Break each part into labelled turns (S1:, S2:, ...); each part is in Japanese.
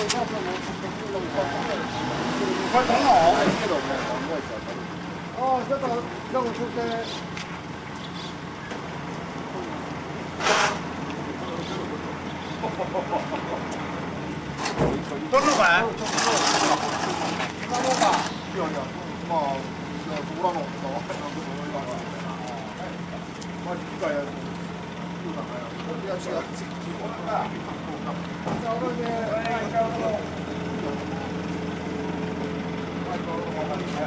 S1: ええ、
S2: 多
S1: 分もうちょっと。ああ、だから、多分、それで。まあ、僕らのこ
S2: とは分かるなと思い
S1: ます。まあ、次回や
S2: る。我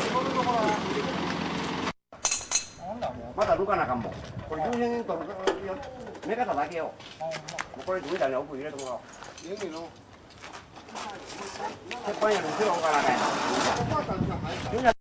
S3: だ抜かなあかんもん。これ10年と目方だけよ。もうこれみたいに奥入れてもらおう。鉄板やる後ろ置かなあかんやん。